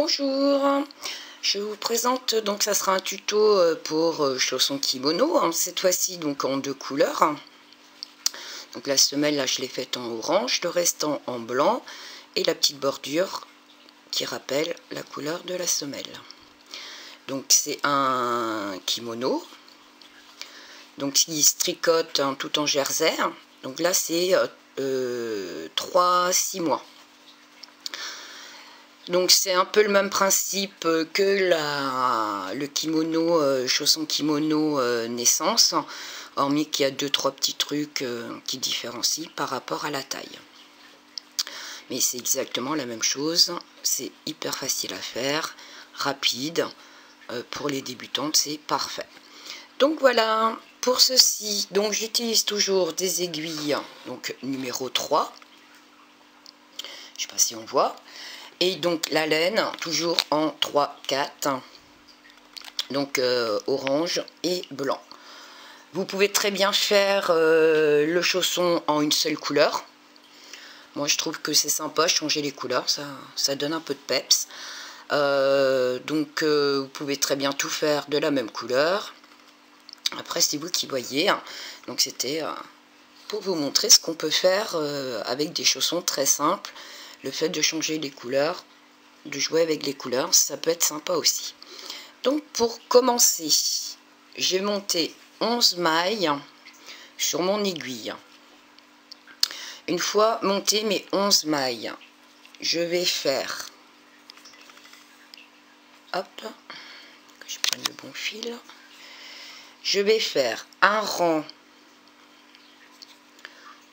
Bonjour, je vous présente donc ça sera un tuto euh, pour euh, chaussons kimono, hein, cette fois-ci donc en deux couleurs. Donc la semelle là je l'ai faite en orange, le restant en blanc et la petite bordure qui rappelle la couleur de la semelle. Donc c'est un kimono, donc il se tricote tout en jersey. Donc là c'est 3-6 euh, mois. Donc c'est un peu le même principe que la, le kimono, euh, chausson kimono euh, naissance, hormis qu'il y a deux trois petits trucs euh, qui différencient par rapport à la taille. Mais c'est exactement la même chose, c'est hyper facile à faire, rapide, pour les débutantes c'est parfait. Donc voilà, pour ceci, donc j'utilise toujours des aiguilles, donc numéro 3, je sais pas si on voit, et donc la laine, toujours en 3-4. Donc euh, orange et blanc. Vous pouvez très bien faire euh, le chausson en une seule couleur. Moi je trouve que c'est sympa, changer les couleurs, ça, donne un peu de peps. Euh, donc vous pouvez très bien tout faire de la même couleur. Après c'est vous qui voyez. Hein. Donc c'était pour vous montrer ce qu'on peut faire avec des chaussons très simples le fait de changer les couleurs, de jouer avec les couleurs, ça peut être sympa aussi. Donc pour commencer, j'ai monté 11 mailles sur mon aiguille. Une fois monté mes 11 mailles, je vais faire, hop, je le bon fil, je vais faire un rang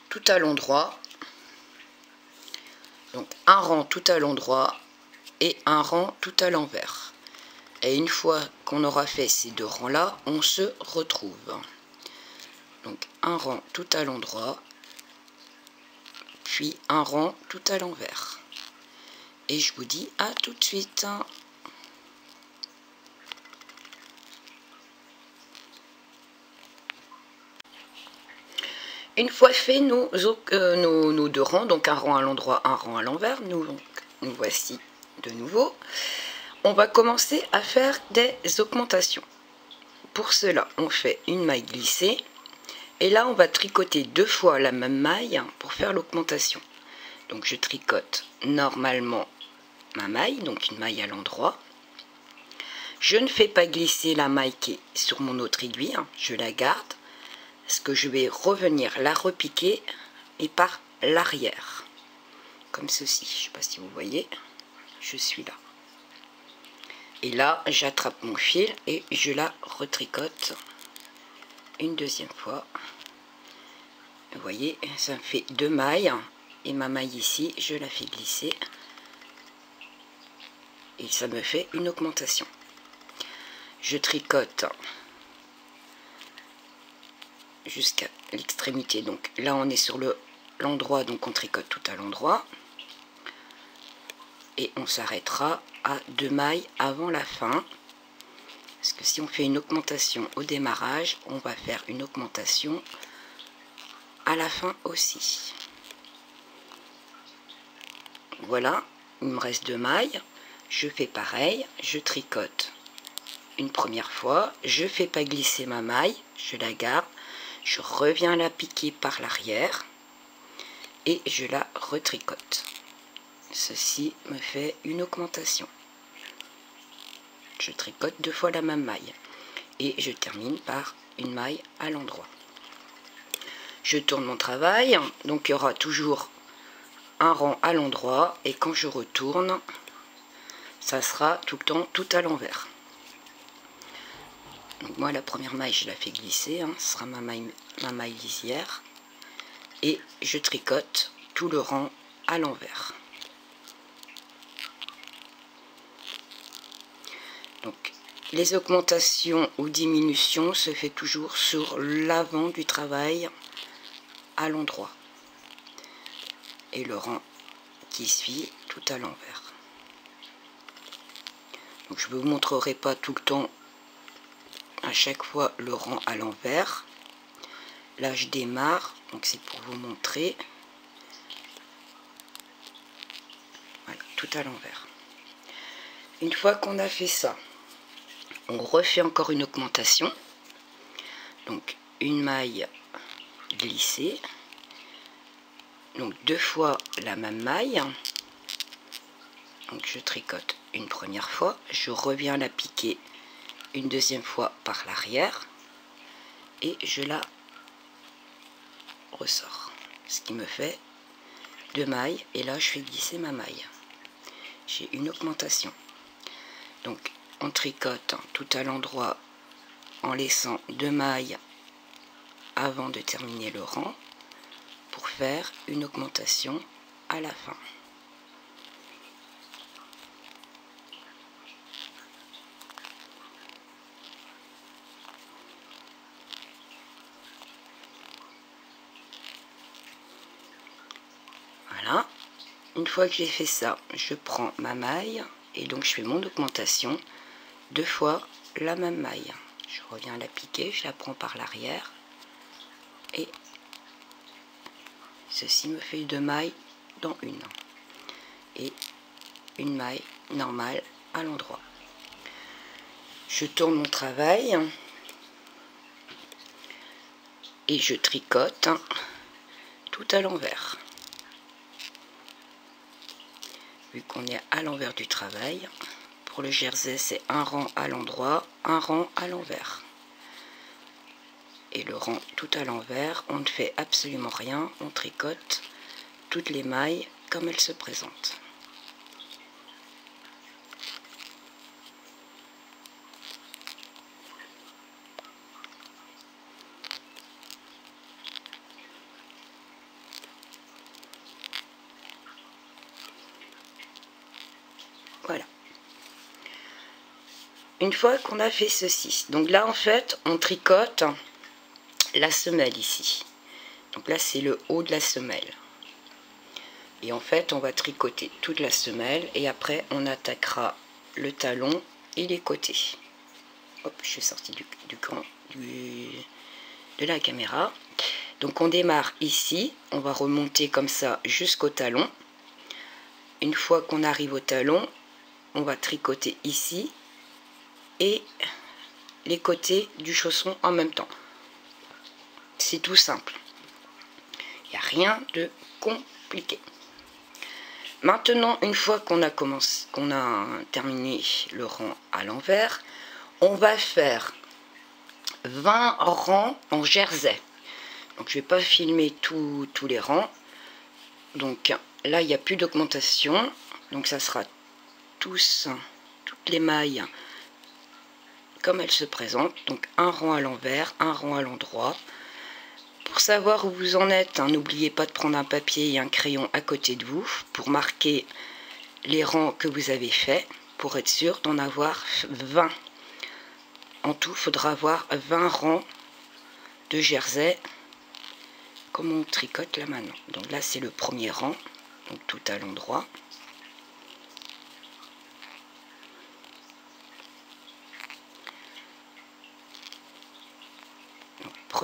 tout à l'endroit donc un rang tout à l'endroit et un rang tout à l'envers. Et une fois qu'on aura fait ces deux rangs-là, on se retrouve. Donc un rang tout à l'endroit, puis un rang tout à l'envers. Et je vous dis à tout de suite. Une fois fait euh, nos, nos, deux rangs, donc un rang à l'endroit, un rang à l'envers, nous, nous voici de nouveau. On va commencer à faire des augmentations. Pour cela, on fait une maille glissée. Et là, on va tricoter deux fois la même maille pour faire l'augmentation. Donc je tricote normalement ma maille, donc une maille à l'endroit. Je ne fais pas glisser la maille qui est sur mon autre aiguille, hein. je la garde ce que je vais revenir la repiquer et par l'arrière comme ceci. Je sais pas si vous voyez. Je suis là. Et là j'attrape mon fil et je la retricote une deuxième fois. Vous voyez ça me fait deux mailles et ma maille ici je la fais glisser. Et ça me fait une augmentation. Je tricote jusqu'à l'extrémité. Donc là, on est sur l'endroit, donc on tricote tout à l'endroit. Et on s'arrêtera à deux mailles avant la fin. Parce que si on fait une augmentation au démarrage, on va faire une augmentation à la fin aussi. Voilà, il me reste deux mailles. Je fais pareil, je tricote une première fois, je fais pas glisser ma maille, je la garde, je reviens la piquer par l'arrière et je la retricote. Ceci me fait une augmentation. Je tricote deux fois la même maille et je termine par une maille à l'endroit. Je tourne mon travail, donc il y aura toujours un rang à l'endroit et quand je retourne, ça sera tout le temps tout à l'envers moi la première maille je la fais glisser, hein. ce sera ma maille, ma maille lisière. Et je tricote tout le rang à l'envers. Donc les augmentations ou diminutions se fait toujours sur l'avant du travail à l'endroit. Et le rang qui suit tout à l'envers. Donc je ne vous montrerai pas tout le temps chaque fois le rang à l'envers. Là, je démarre, donc c'est pour vous montrer. Voilà, tout à l'envers. une fois qu'on a fait ça, on refait encore une augmentation. Donc une maille glissée. Donc deux fois la même maille. Donc je tricote une première fois, je reviens la piquer une deuxième fois par l'arrière et je la ressors. Ce qui me fait deux mailles et là je fais glisser ma maille. J'ai une augmentation. Donc on tricote tout à l'endroit en laissant deux mailles avant de terminer le rang pour faire une augmentation à la fin. Voilà. Une fois que j'ai fait ça, je prends ma maille et donc je fais mon augmentation deux fois la même maille. Je reviens la piquer, je la prends par l'arrière et ceci me fait deux mailles dans une et une maille normale à l'endroit. Je tourne mon travail et je tricote tout à l'envers. Qu'on est à l'envers du travail, pour le jersey c'est un rang à l'endroit, un rang à l'envers et le rang tout à l'envers, on ne fait absolument rien, on tricote toutes les mailles comme elles se présentent. Voilà. Une fois qu'on a fait ceci, donc là en fait on tricote la semelle ici. Donc là, c'est le haut de la semelle. Et en fait, on va tricoter toute la semelle et après, on attaquera le talon et les côtés. Hop, je suis sortie du, du, du, de la caméra. Donc on démarre ici, on va remonter comme ça jusqu'au talon. Une fois qu'on arrive au talon, on va tricoter ici et les côtés du chausson en même temps. C'est tout simple. Il n'y a rien de compliqué. Maintenant, une fois qu'on a, commencé, qu'on a terminé le rang à l'envers, on va faire 20 rangs en jersey. Donc je vais pas filmer tous les rangs. Donc là, il n'y a plus d'augmentation. Donc ça sera tous, toutes les mailles comme elles se présentent. Donc un rang à l'envers, un rang à l'endroit. Pour savoir où vous en êtes, hein, n'oubliez pas de prendre un papier et un crayon à côté de vous pour marquer les rangs que vous avez faits pour être sûr d'en avoir 20. En tout, faudra avoir 20 rangs de jersey comme on tricote là maintenant. Donc là, c'est le premier rang, donc tout à l'endroit.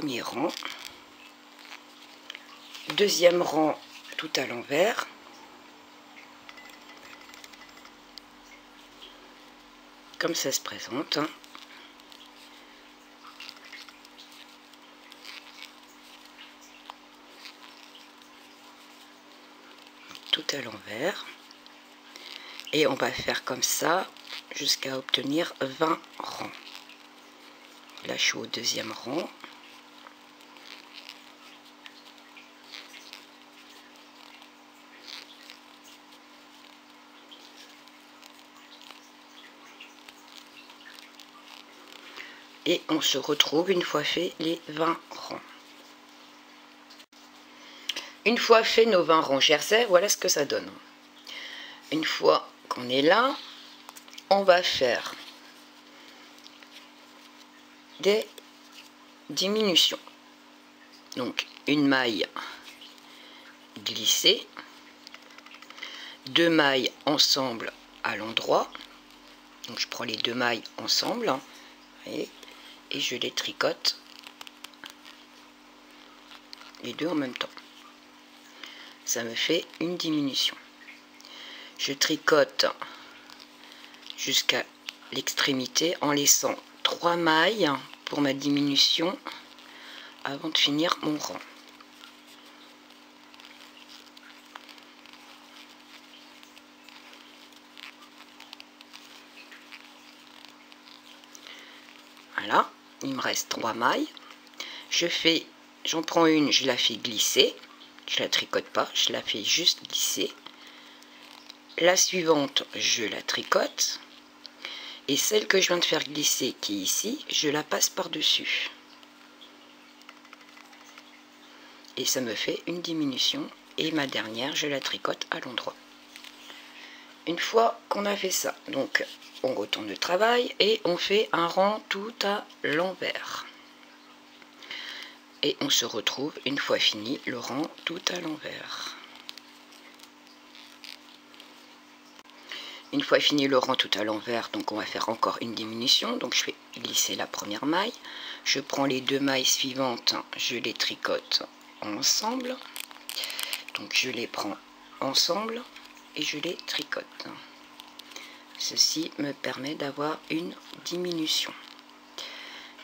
Premier rang deuxième rang tout à l'envers. Comme ça se présente. Hein. Tout à l'envers. Et on va faire comme ça jusqu'à obtenir 20 rangs. Là, je suis au deuxième rang. On se retrouve une fois fait les 20 rangs. Une fois fait nos 20 rangs jersey, voilà ce que ça donne. Une fois qu'on est là, on va faire des diminutions. Donc une maille glissée, deux mailles ensemble à l'endroit. Donc je prends les deux mailles ensemble. et et je les tricote les deux en même temps. Ça me fait une diminution. Je tricote jusqu'à l'extrémité en laissant trois mailles pour ma diminution avant de finir mon rang. Voilà, il me reste trois mailles. Je fais, j'en prends une, je la fais glisser. Je la tricote pas, je la fais juste glisser. La suivante, je la tricote. Et celle que je viens de faire glisser, qui est ici, je la passe par-dessus. Et ça me fait une diminution. Et ma dernière, je la tricote à l'endroit. Une fois qu'on a fait ça, donc on retourne le travail et on fait un rang tout à l'envers. Et on se retrouve une fois fini le rang tout à l'envers. Une fois fini le rang tout à l'envers, donc on va faire encore une diminution. Donc je vais glisser la première maille. Je prends les deux mailles suivantes, je les tricote ensemble. Donc je les prends ensemble et je les tricote. Ceci me permet d'avoir une diminution.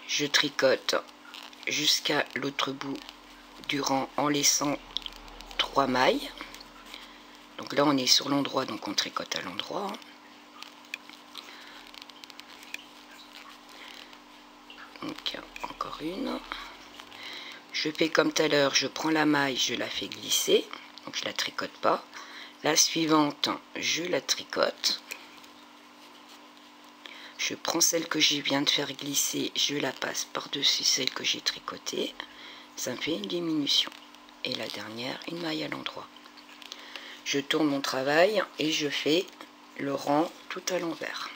Je tricote jusqu'à l'autre bout du rang en laissant trois mailles. Donc là on est sur l'endroit, donc on tricote à l'endroit. Donc encore une. Je fais comme tout à l'heure, je prends la maille, je la fais glisser. Donc je la tricote pas. La suivante, je la tricote. Je prends celle que je viens de faire glisser, je la passe par-dessus celle que j'ai tricotée. Ça me fait une diminution. Et la dernière, une maille à l'endroit. Je tourne mon travail et je fais le rang tout à l'envers.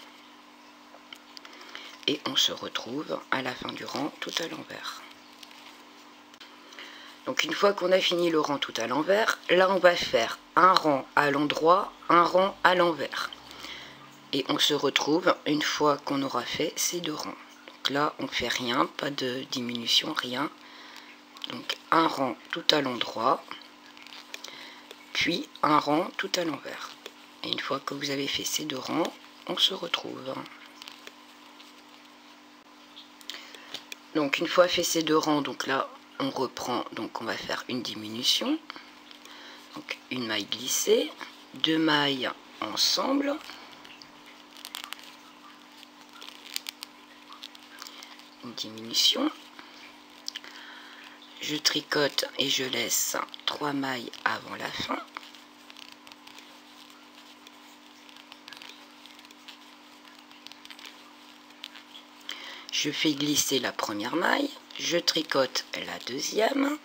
Et on se retrouve à la fin du rang tout à l'envers. Donc une fois qu'on a fini le rang tout à l'envers, là on va faire un rang à l'endroit, un rang à l'envers. Et on se retrouve une fois qu'on aura fait ces deux rangs. Donc là on fait rien, pas de diminution, rien. Donc un rang tout à l'endroit, puis un rang tout à l'envers. Et une fois que vous avez fait ces deux rangs, on se retrouve. Donc une fois fait ces deux rangs, donc là on reprend, donc on va faire une diminution. Donc une maille glissée, deux mailles ensemble. Une diminution. Je tricote et je laisse trois mailles avant la fin. Je fais glisser la première maille je tricote la deuxième.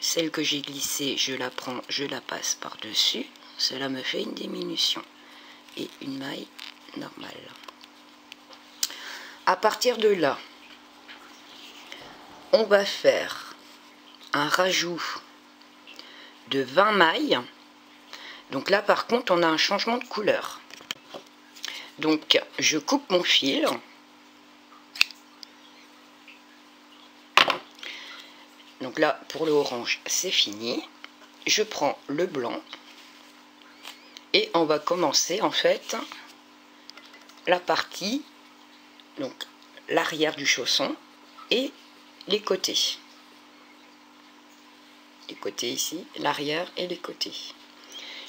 Celle que j'ai glissée je la prends je la passe par dessus cela me fait une diminution et une maille normale. À partir de là on va faire un rajout de 20 mailles. Donc là par contre on a un changement de couleur. Donc je coupe mon fil Là, pour le orange, c'est fini. Je prends le blanc. Et on va commencer, en fait, la partie, donc l'arrière du chausson et les côtés. Les côtés ici, l'arrière et les côtés.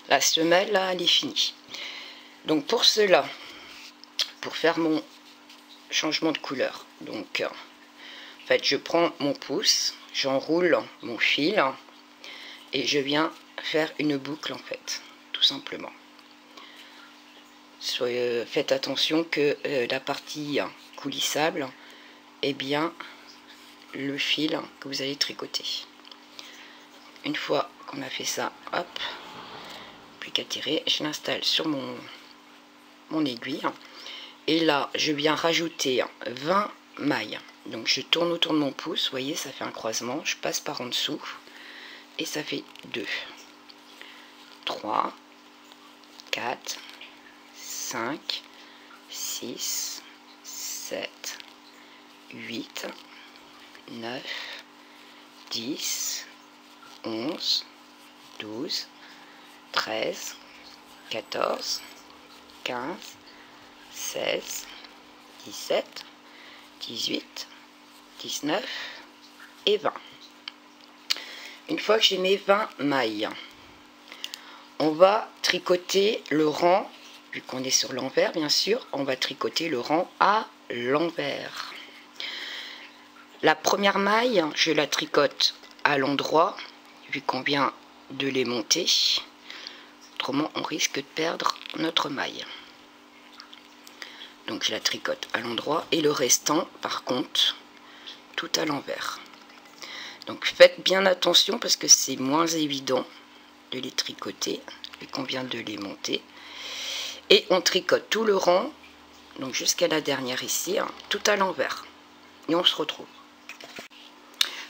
La semelle, là, elle est finie. Donc pour cela, pour faire mon changement de couleur, donc en fait, je prends mon pouce, j'enroule mon fil et je viens faire une boucle en fait, tout simplement. Soyez, faites attention que euh, la partie coulissable est bien le fil que vous allez tricoter. Une fois qu'on a fait ça, hop, plus qu'à tirer, je l'installe sur mon, mon aiguille. Et là, je viens rajouter 20 mailles. Donc je tourne autour de mon pouce, vous voyez, ça fait un croisement. Je passe par en dessous et ça fait 2, 3, 4, 5, 6, 7, 8, 9, 10, 11, 12, 13, 14, 15, 16, 17, 18, 19 et 20. Une fois que j'ai mes 20 mailles, on va tricoter le rang, vu qu'on est sur l'envers bien sûr, on va tricoter le rang à l'envers. La première maille, je la tricote à l'endroit, vu qu'on vient de les monter. Autrement, on risque de perdre notre maille. Donc je la tricote à l'endroit et le restant, par contre, tout à l'envers. Donc faites bien attention parce que c'est moins évident de les tricoter et qu'on vient de les monter. Et on tricote tout le rang, donc jusqu'à la dernière ici, hein, tout à l'envers. Et on se retrouve.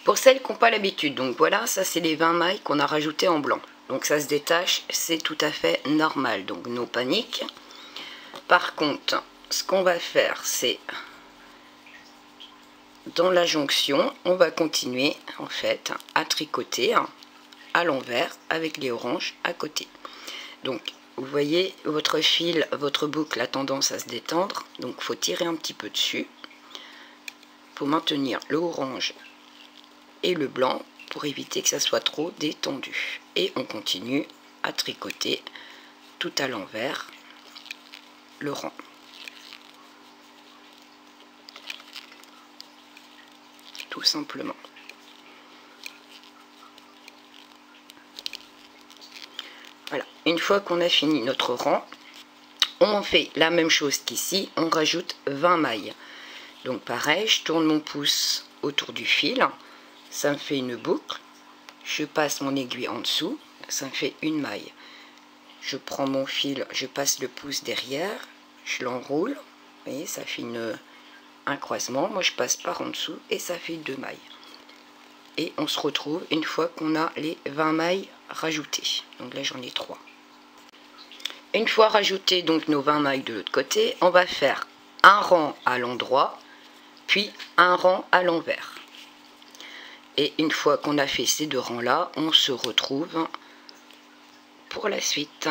Pour celles qui n'ont pas l'habitude, donc voilà, ça c'est les 20 mailles qu'on a rajoutées en blanc. Donc ça se détache, c'est tout à fait normal, donc nos paniques. Par contre, ce qu'on va faire, c'est dans la jonction, on va continuer en fait à tricoter à l'envers avec les oranges à côté. Donc vous voyez votre fil, votre boucle a tendance à se détendre, donc faut tirer un petit peu dessus pour maintenir le orange et le blanc pour éviter que ça soit trop détendu. Et on continue à tricoter tout à l'envers le rang. Simplement. Voilà, une fois qu'on a fini notre rang, on fait la même chose qu'ici, on rajoute 20 mailles. Donc pareil, je tourne mon pouce autour du fil, ça me fait une boucle, je passe mon aiguille en dessous, ça me fait une maille. Je prends mon fil, je passe le pouce derrière, je l'enroule, vous voyez, ça fait une, un croisement, moi je passe par en dessous et ça fait deux mailles. Et on se retrouve une fois qu'on a les 20 mailles rajoutées. Donc là j'en ai trois. Une fois rajouté donc nos 20 mailles de l'autre côté, on va faire un rang à l'endroit, puis un rang à l'envers. Et une fois qu'on a fait ces deux rangs-là, on se retrouve pour la suite.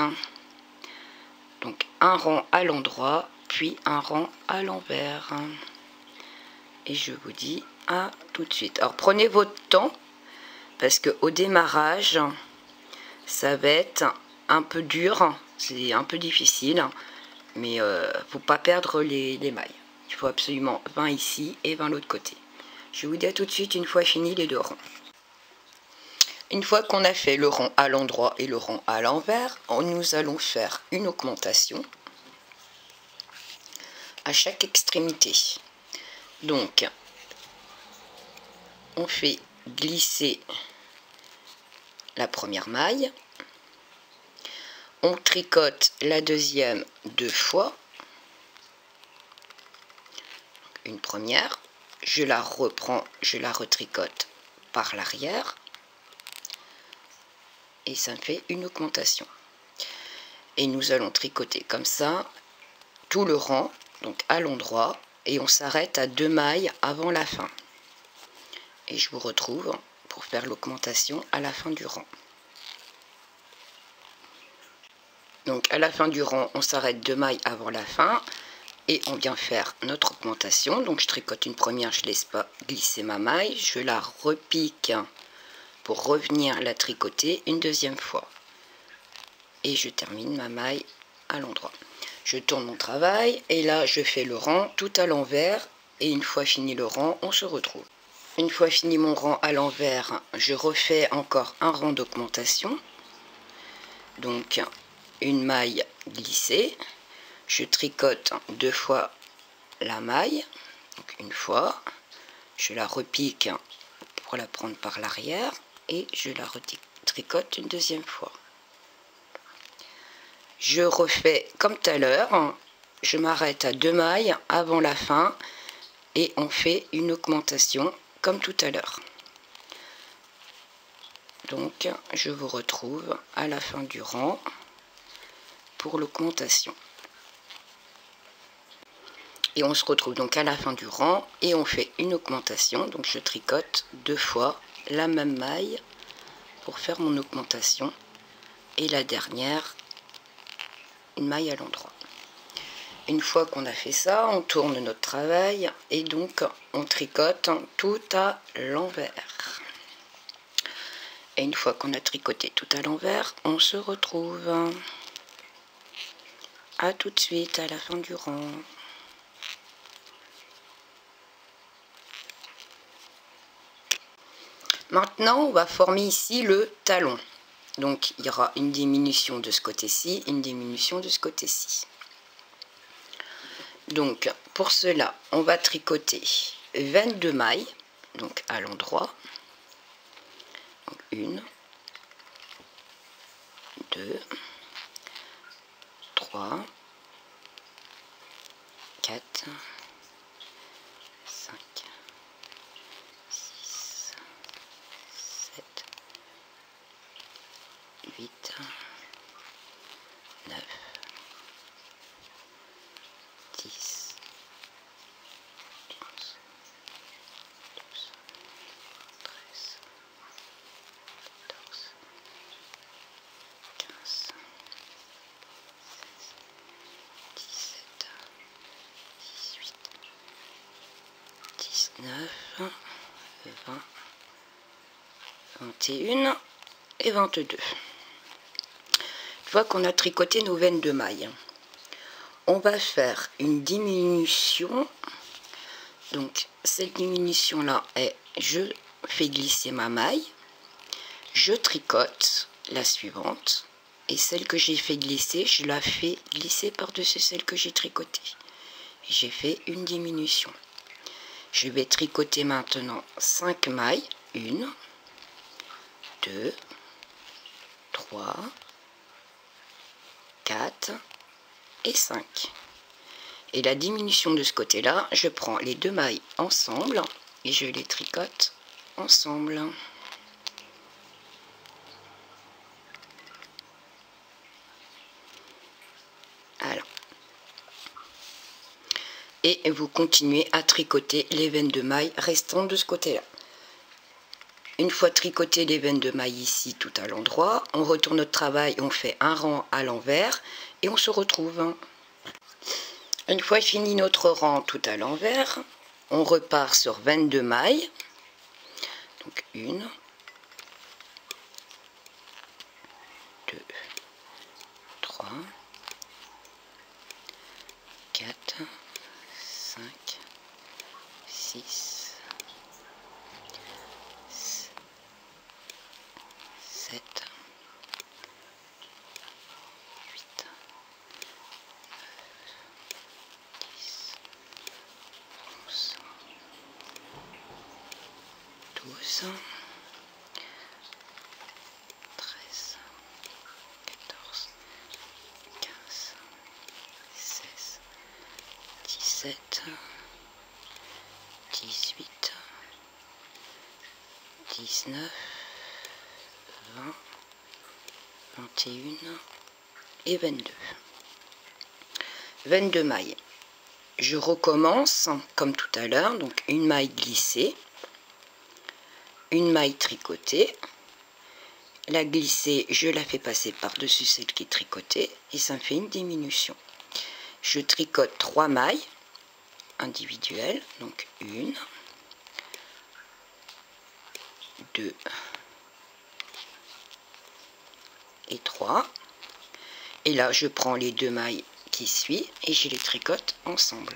Donc un rang à l'endroit, puis un rang à l'envers. Et je vous dis à tout de suite. Alors prenez votre temps, parce que au démarrage, ça va être un peu dur, c'est un peu difficile, mais euh, faut pas perdre les, les mailles. Il faut absolument 20 ici et 20 l'autre côté. Je vous dis à tout de suite une fois fini les deux rangs. Une fois qu'on a fait le rang à l'endroit et le rang à l'envers, nous allons faire une augmentation à chaque extrémité. Donc, on fait glisser la première maille, on tricote la deuxième deux fois, une première, je la reprends, je la retricote par l'arrière. Et ça me fait une augmentation. Et nous allons tricoter comme ça tout le rang, donc à l'endroit, et on s'arrête à deux mailles avant la fin. Et je vous retrouve pour faire l'augmentation à la fin du rang. Donc à la fin du rang, on s'arrête deux mailles avant la fin et on vient faire notre augmentation. Donc je tricote une première, je laisse pas glisser ma maille, je la repique pour revenir la tricoter une deuxième fois. Et je termine ma maille à l'endroit. Je tourne mon travail et là je fais le rang tout à l'envers et une fois fini le rang, on se retrouve. Une fois fini mon rang à l'envers, je refais encore un rang d'augmentation. Donc une maille glissée, je tricote deux fois la maille, donc une fois, je la repique pour la prendre par l'arrière et je la tricote une deuxième fois. Je refais comme tout à l'heure, je m'arrête à deux mailles avant la fin et on fait une augmentation comme tout à l'heure. Donc je vous retrouve à la fin du rang pour l'augmentation. Et on se retrouve donc à la fin du rang et on fait une augmentation. Donc je tricote deux fois la même maille pour faire mon augmentation. Et la dernière, une maille à l'endroit. Une fois qu'on a fait ça, on tourne notre travail et donc on tricote tout à l'envers. Et une fois qu'on a tricoté tout à l'envers, on se retrouve. À tout de suite à la fin du rang. Maintenant, on va former ici le talon. Donc, il y aura une diminution de ce côté-ci, une diminution de ce côté-ci. Donc, pour cela, on va tricoter 22 mailles, donc à l'endroit. Une, deux, trois, quatre, 21 et 22. Une fois qu'on a tricoté nos veines de mailles, on va faire une diminution. Donc cette diminution là est je fais glisser ma maille, je tricote la suivante et celle que j'ai fait glisser, je la fais glisser par-dessus celle que j'ai tricotée. J'ai fait une diminution. Je vais tricoter maintenant 5 mailles. 1, 2, 3, 4 et 5. Et la diminution de ce côté-là, je prends les deux mailles ensemble et je les tricote ensemble. et vous continuez à tricoter les veines de mailles restantes de ce côté-là. Une fois tricoté les veines de mailles ici tout à l'endroit, on retourne notre travail, on fait un rang à l'envers et on se retrouve. Une fois fini notre rang tout à l'envers, on repart sur 22 mailles. Donc une, deux, trois, quatre, 5, 6, 7, 8, 9, 10, 11, 12, 17, 18, 19, 20, 21 et 22. 22 mailles. Je recommence comme tout à l'heure, donc une maille glissée, une maille tricotée. La glissée, je la fais passer par-dessus celle qui est tricotée et ça me fait une diminution. Je tricote trois mailles individuelles, donc une, deux et trois. Et là, je prends les deux mailles qui suivent et je les tricote ensemble.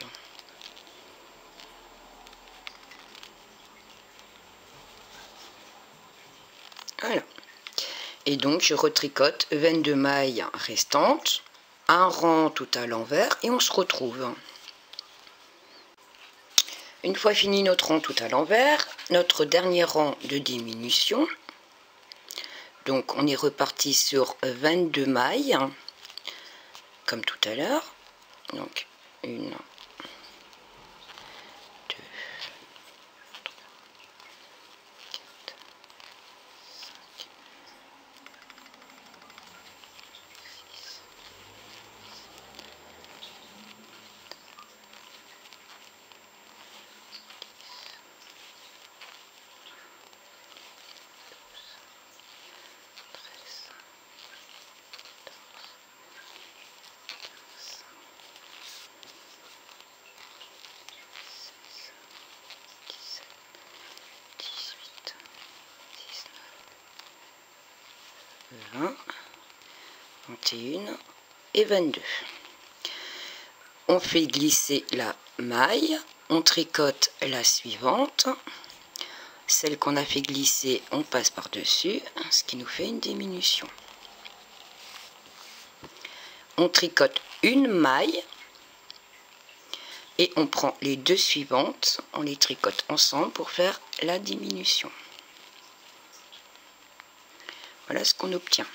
Voilà. Et donc, je retricote 22 mailles restantes un rang tout à l'envers et on se retrouve. Une fois fini notre rang tout à l'envers, notre dernier rang de diminution, donc on est reparti sur 22 mailles, comme tout à l'heure. Donc une. Et 22. On fait glisser la maille, on tricote la suivante. Celle qu'on a fait glisser, on passe par-dessus, ce qui nous fait une diminution. On tricote une maille et on prend les deux suivantes, on les tricote ensemble pour faire la diminution. Voilà ce qu'on obtient.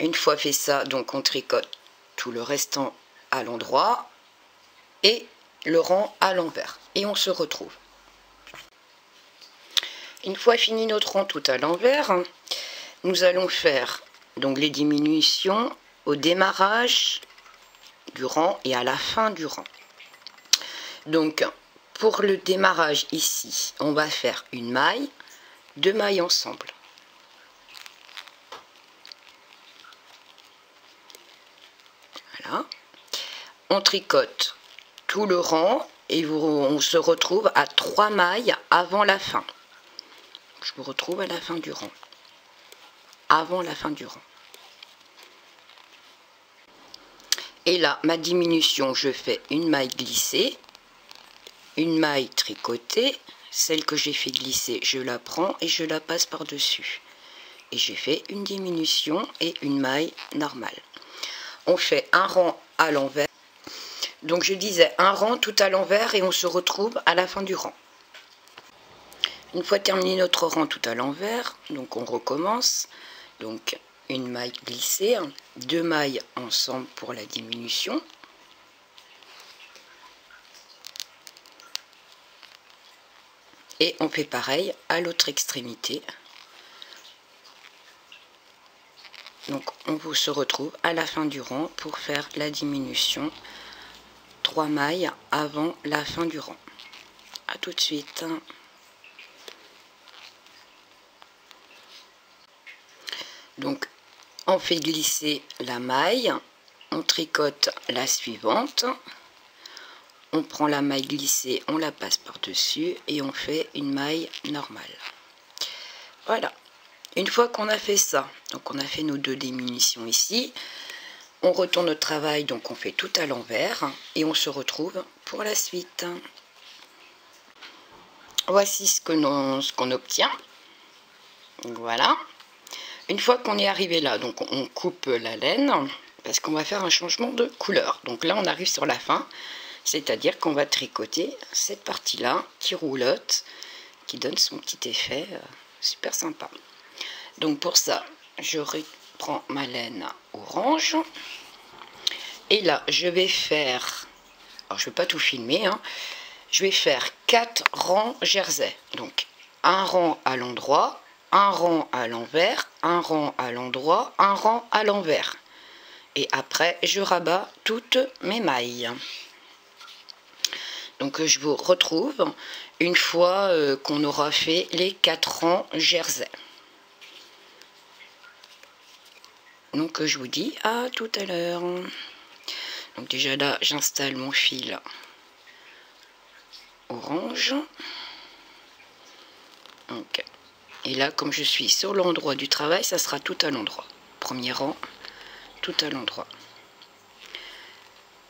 Une fois fait ça, donc on tricote tout le restant à l'endroit et le rang à l'envers. Et on se retrouve. Une fois fini notre rang tout à l'envers, nous allons faire donc les diminutions au démarrage du rang et à la fin du rang. Donc pour le démarrage ici, on va faire une maille, deux mailles ensemble. Voilà. On tricote tout le rang et on se retrouve à trois mailles avant la fin. Je vous retrouve à la fin du rang. Avant la fin du rang. Et là, ma diminution, je fais une maille glissée une maille tricotée, celle que j'ai fait glisser, je la prends et je la passe par-dessus. Et j'ai fait une diminution et une maille normale. On fait un rang à l'envers. Donc je disais un rang tout à l'envers et on se retrouve à la fin du rang. Une fois terminé notre rang tout à l'envers, donc on recommence. Donc une maille glissée, deux mailles ensemble pour la diminution. et on fait pareil à l'autre extrémité donc on vous se retrouve à la fin du rang pour faire la diminution 3 mailles avant la fin du rang à tout de suite donc on fait glisser la maille on tricote la suivante on prend la maille glissée, on la passe par-dessus et on fait une maille normale. Voilà. Une fois qu'on a fait ça, donc on a fait nos deux diminutions ici, on retourne au travail, donc on fait tout à l'envers et on se retrouve pour la suite. Voici ce qu'on obtient. Voilà. Une fois qu'on est arrivé là, donc on coupe la laine parce qu'on va faire un changement de couleur. Donc là, on arrive sur la fin. C'est-à-dire qu'on va tricoter cette partie-là qui roulotte, qui donne son petit effet euh, super sympa. Donc pour ça, je reprends ma laine orange. Et là, je vais faire, alors je vais pas tout filmer, hein, je vais faire quatre rangs jersey. Donc un rang à l'endroit, un rang à l'envers, un rang à l'endroit, un rang à l'envers. Et après, je rabats toutes mes mailles. Donc je vous retrouve une fois euh, qu'on aura fait les 4 rangs jersey. Donc je vous dis à tout à l'heure. Donc déjà là, j'installe mon fil orange. Donc, et là, comme je suis sur l'endroit du travail, ça sera tout à l'endroit. Premier rang, tout à l'endroit.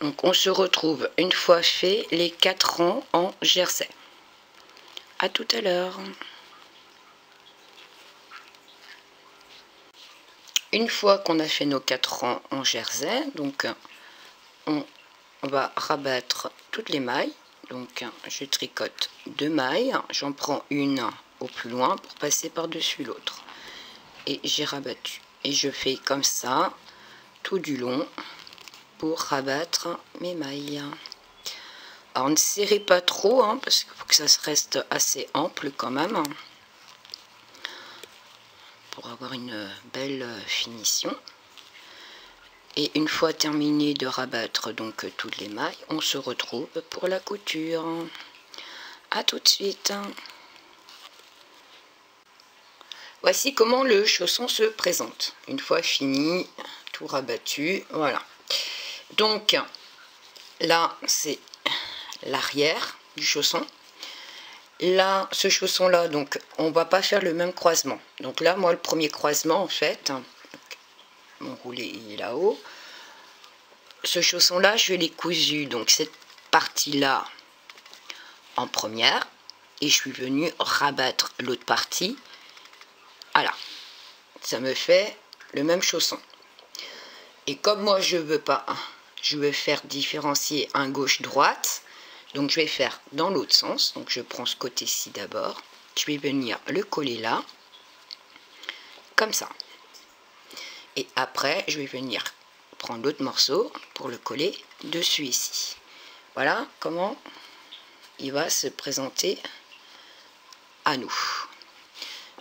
Donc on se retrouve une fois fait les 4 rangs en jersey. A tout à l'heure. Une fois qu'on a fait nos 4 rangs en jersey, donc on va rabattre toutes les mailles. Donc je tricote deux mailles, j'en prends une au plus loin pour passer par-dessus l'autre. Et j'ai rabattu. Et je fais comme ça tout du long pour rabattre mes mailles. Alors ne serrez pas trop, hein, parce qu'il faut que ça reste assez ample quand même, avoir une belle finition. Et une fois terminé de rabattre donc toutes les mailles, on se retrouve pour la couture. A tout de suite. Voici comment le chausson se présente. Une fois fini, tout rabattu, voilà. Donc là, c'est l'arrière du chausson. Là, ce chausson-là, donc on va pas faire le même croisement. Donc là, moi, le premier croisement, en fait, mon roulé est là-haut. Ce chausson-là, je l'ai cousu, donc cette partie-là en première, et je suis venue rabattre l'autre partie. Voilà, ça me fait le même chausson. Et comme moi, je veux pas, je veux faire différencier un gauche-droite, donc je vais faire dans l'autre sens. Donc je prends ce côté-ci d'abord. Je vais venir le coller là. Comme ça. Et après, je vais venir prendre l'autre morceau pour le coller dessus ici. Voilà comment il va se présenter à nous.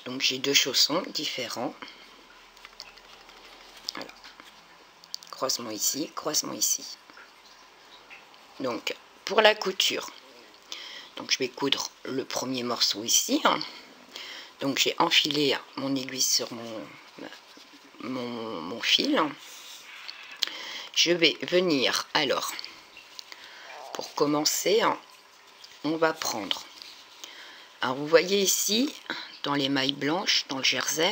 Donc j'ai deux chaussons différents. Voilà. Croisement ici, croisement ici. Donc pour la couture. Donc je vais coudre le premier morceau ici. Donc j'ai enfilé mon aiguille sur mon, fil. Je vais venir alors pour commencer on va prendre alors vous voyez ici dans les mailles blanches dans le jersey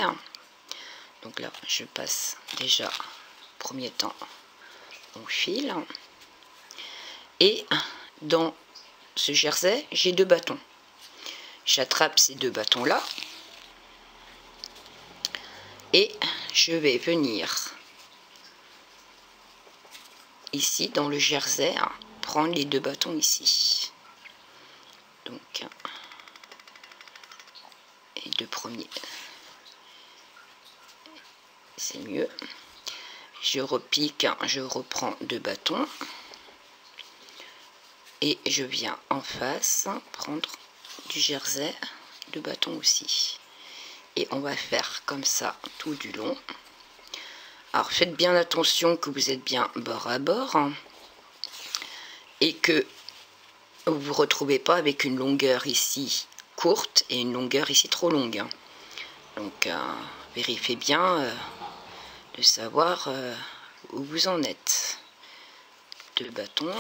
donc là je passe déjà premier temps mon fil et dans ce jersey, j'ai deux bâtons. J'attrape ces deux bâtons-là et je vais venir ici dans le jersey hein, prendre les deux bâtons ici. Donc, les deux premiers, c'est mieux. Je repique, je reprends deux bâtons et je viens en face prendre du jersey de bâton aussi. Et on va faire comme ça tout du long. Alors faites bien attention que vous êtes bien bord à bord et que vous vous retrouvez pas avec une longueur ici courte et une longueur ici trop longue. Donc euh, vérifiez bien euh, de savoir euh, où vous en êtes deux bâtons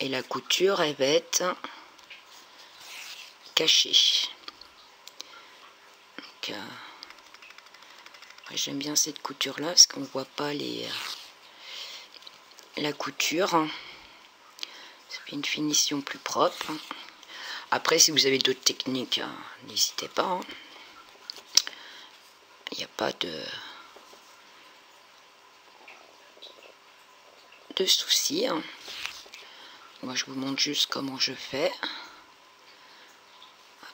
et la couture elle va être cachée euh, j'aime bien cette couture là parce qu'on voit pas les euh, la couture fait une finition plus propre après si vous avez d'autres techniques hein, n'hésitez pas hein. il n'y a pas de de soucis hein. Moi, je vous montre juste comment je fais.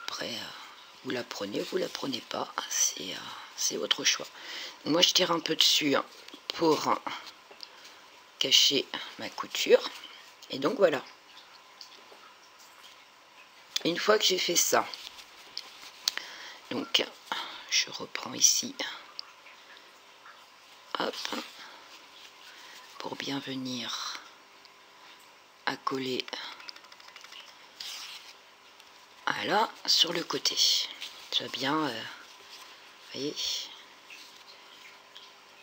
Après, euh, vous la prenez, vous la prenez pas. C'est euh, votre choix. Moi, je tire un peu dessus hein, pour cacher ma couture. Et donc, voilà. Une fois que j'ai fait ça, donc, je reprends ici. Hop. Pour bien venir à coller là sur le côté. Ça bien euh, voyez.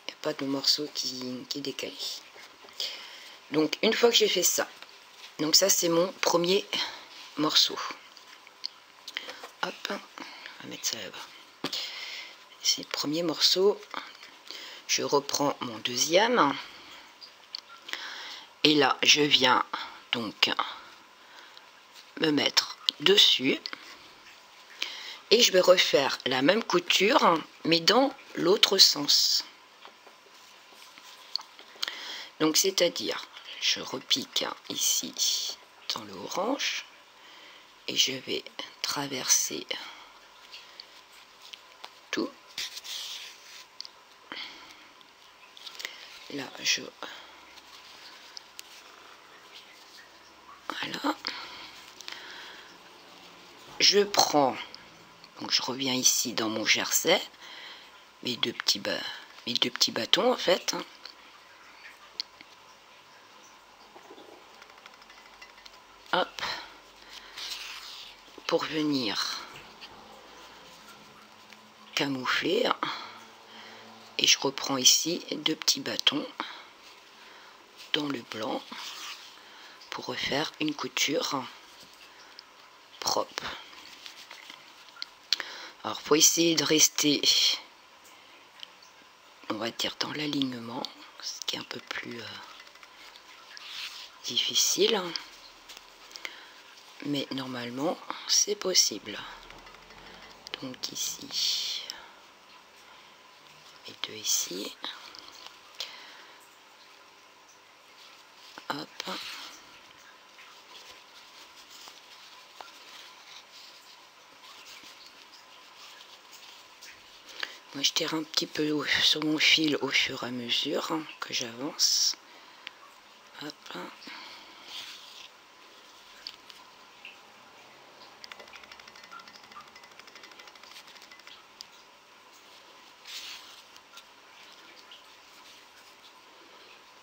Il a pas de morceau qui, qui donc une fois que j'ai fait ça donc ça c'est mon premier morceau. Hop on va mettre ça là-bas. C'est le premier morceau. Je reprends mon deuxième. Et là je viens donc me mettre dessus. Et je vais refaire la même couture mais dans l'autre sens. Donc c'est à dire je repique ici dans le orange et je vais traverser tout. Là je Je prends, donc je reviens ici dans mon jersey, mes deux petits, mes deux petits bâtons en fait. Hop. Pour venir camoufler. Et je reprends ici deux petits bâtons dans le blanc pour refaire une couture propre. Alors, faut essayer de rester, on va dire, dans l'alignement, ce qui est un peu plus euh, difficile. Mais normalement, c'est possible. Donc ici, et deux ici. Hop. Moi, je tire un petit peu sur mon fil au fur et à mesure que j'avance. Hop.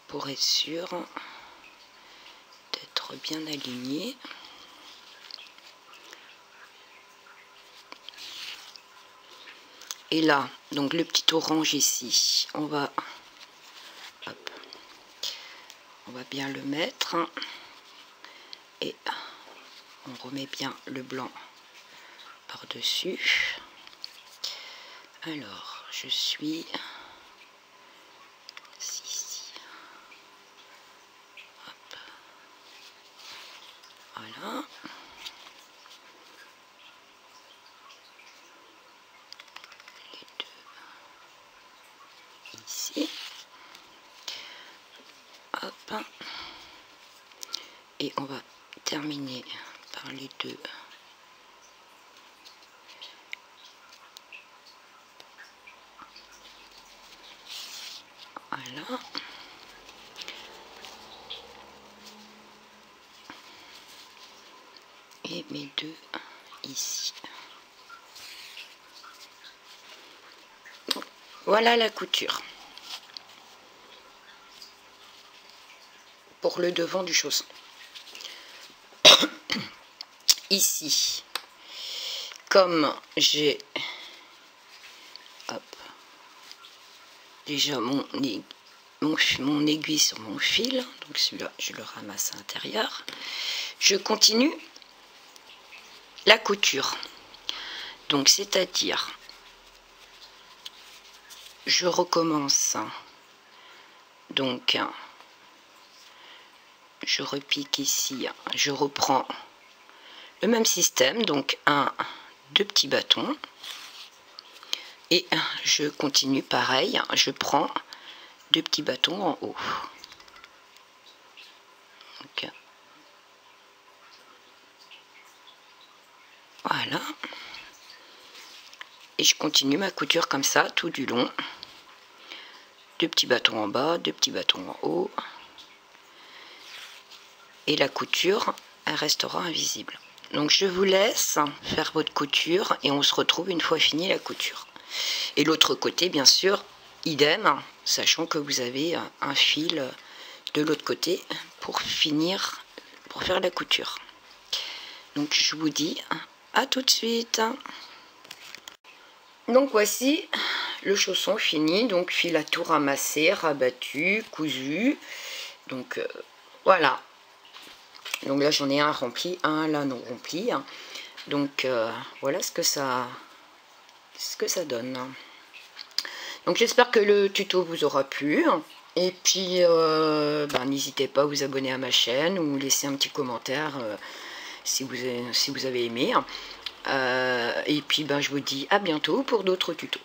Pour être sûr d'être bien aligné. Et là, donc le petit orange ici, on va, on va bien le mettre. Et on remet bien le blanc par-dessus. Alors, je suis ici. Voilà. Et on va terminer par les deux. Voilà. Et mes deux ici. Voilà la couture. Pour le devant du chausson. Ici, comme j'ai déjà mon, mon, mon aiguille sur mon fil, donc celui-là je le ramasse à l'intérieur, je continue la couture. Donc c'est-à-dire je recommence donc je repique ici je reprends le même système donc un deux petits bâtons. Et je continue pareil je prends deux petits bâtons en haut. Voilà. Et je continue ma couture comme ça tout du long. Deux petits bâtons en bas, deux petits bâtons en haut. Et la couture, restera invisible. Donc je vous laisse faire votre couture et on se retrouve une fois fini la couture. Et l'autre côté, bien sûr, idem, sachant que vous avez un fil de l'autre côté pour finir, pour faire la couture. Donc je vous dis à tout de suite. Donc voici le chausson fini, donc fil à tout ramassé, rabattu, cousu. Donc euh, voilà. Donc là j'en ai un rempli, un là non rempli. Donc euh, voilà ce que ça ce que ça donne. Donc j'espère que le tuto vous aura plu. Et puis euh, ben, n'hésitez pas à vous abonner à ma chaîne ou laisser un petit commentaire si, vous avez, si vous avez aimé. et puis ben, je vous dis à bientôt pour d'autres tutos.